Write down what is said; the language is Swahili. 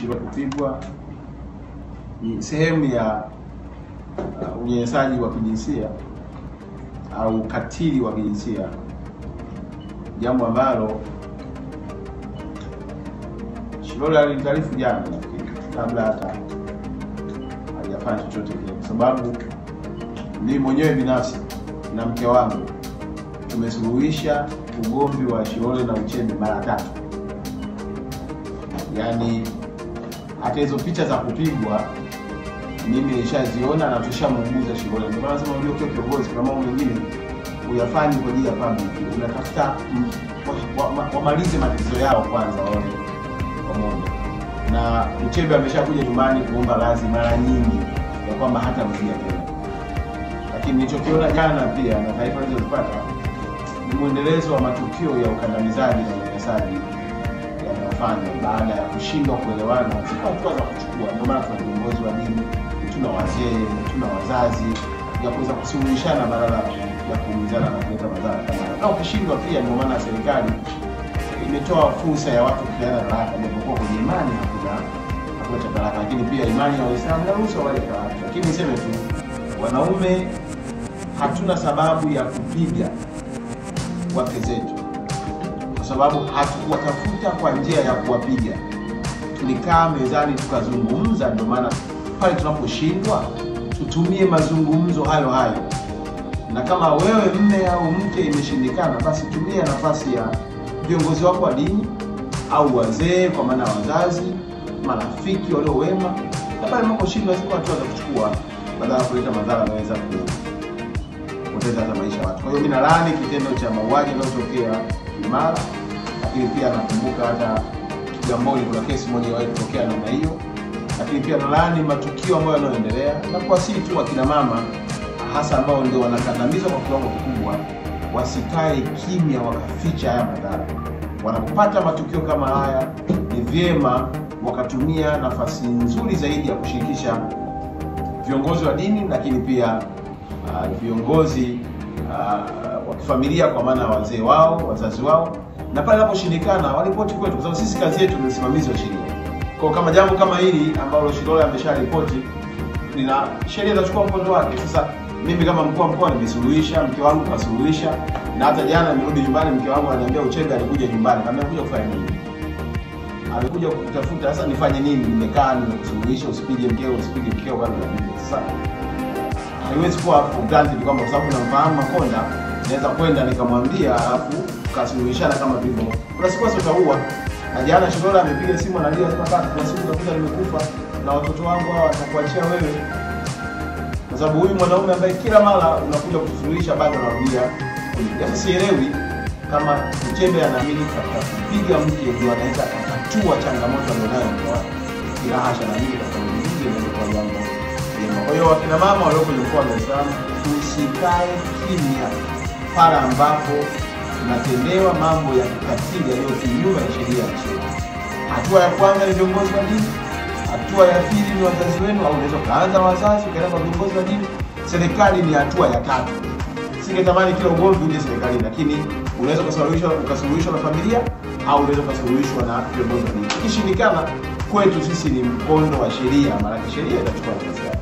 Shindwa kupigwa. Ni sehemu ya uh, unyanyasaji wa kijinsia au ukatili wa kijinsia, jambo ambalo Shilole alitaarifu jana kabla hata hajafanya chochote kile, kwa sababu mimi mwenyewe binafsi na mke wangu tumesuluhisha ugomvi wa Shilole na Uchembe mara tatu, yaani hata hizo picha za kupigwa mimi nishaziona na tushamuuguza shingoni. Ndio maana nasema unajua, ukiwa kiongozi kuna mambo mengine uyafanyi kwa ajili ya public, unatafuta wa- wa- wamalize matatizo yao kwanza waone pamoja. Na Uchebe ameshakuja nyumbani kuomba radhi mara nyingi ya kwamba hata mzia tena, lakini nilichokiona jana pia na taarifa nilizopata ni mwendelezo wa matukio ya ukandamizaji na unyanyasaji yanayofanywa baada ya kushindwa kuelewana, ziko hatua za kuchukua. Ndio maana tuna viongozi wa dini, tuna wazee, tuna wazazi ya kuweza kusuluhishana badala ya kuumizana na kuleta madhara kama. Na ukishindwa pia, ndio maana serikali imetoa fursa ya watu kupeana talaka, japokuwa kwenye imani hakuna hakuna cha talaka, lakini pia imani ya Waislamu inaruhusu wale talaka. Lakini niseme tu, wanaume hatuna sababu ya kupiga wake zetu sababu hatukuwatafuta kwa njia ya kuwapiga. Tulikaa mezani tukazungumza. Ndio maana pale tunaposhindwa tutumie mazungumzo hayo hayo, na kama wewe mme au mke imeshindikana, basi tumia nafasi ya viongozi wako wa dini au wazee, kwa maana ya wazazi, marafiki waliowema na pale unaposhindwa, ziko hatua za kuchukua badala ya kuleta madhara anaweza ku kupoteza hata maisha ya watu. Kwa hiyo mimi nalaani kitendo cha mauaji inayotokea Imara, lakini pia nakumbuka hata Kigamboni kuna kesi moja iliwahi kutokea namna hiyo, lakini pia nalaani matukio ambayo yanayoendelea. Na kuwasihi tu wakina mama hasa ambao ndio wanakandamizwa kwa kiwango kikubwa, wasikae kimya wakaficha haya madhara. Wanapopata matukio kama haya, ni vyema wakatumia nafasi nzuri zaidi ya kushirikisha viongozi wa dini, lakini pia uh, viongozi uh, wa kifamilia kwa maana ya wazee wao, wazazi wao, na pale inaposhindikana waripoti kwetu, kwa sababu sisi kazi yetu ni usimamizi wa sheria. Kwa kama jambo kama hili ambalo Shilole amesharipoti nina sheria inachukua mkondo wake. Sasa mimi kama mkuu wa mkoa nimesuluhisha, mke wangu kasuluhisha, na hata jana nimerudi nyumbani, mke wangu ananiambia Uchega alikuja nyumbani, kama kuja kufanya nini? Alikuja kutafuta. Sasa nifanye nini? Nimekaa nimekusuluhisha, usipige mkeo, usipige mkeo, bado sasa haiwezi kuwa for granted kwamba kwa sababu namfahamu Makonda naweza kwenda nikamwambia alafu kasuluhishana kama vile. Kuna siku utaua. Na jana Shilole amepiga simu analia sema sana, kuna siku utakuta nimekufa na watoto wangu hawa watakuachia wewe. Kwa sababu huyu mwanaume ambaye kila mara unakuja kusuluhisha bado anarudia. Yaani sielewi kama Uchembe anaamini katika kupiga mke ndio anaweza kutatua changamoto alionayo mke wake. Ila hasha mimi katika ulinzi ndio kwa jambo. Kwa hiyo wakina mama walioko kwenye mkoa wa Dar es Salaam, tusikae kimya pale ambapo tunatendewa mambo ya kikatili yaliyo kinyume ya sheria ya. Hatua ya kwanza ni viongozi wa dini, hatua ya pili ni wazazi wenu, au unaweza ukaanza wazazi ukaenda kwa viongozi wa dini. Serikali ni hatua ya tatu. Singetamani kila ugomvi uje serikalini, lakini unaweza ukasuluhishwa na familia au unaweza ukasuluhishwa na viongozi wa dini. Ikishindikana, kwetu sisi ni mkondo wa sheria, maanake sheria itachukua nafasi yake.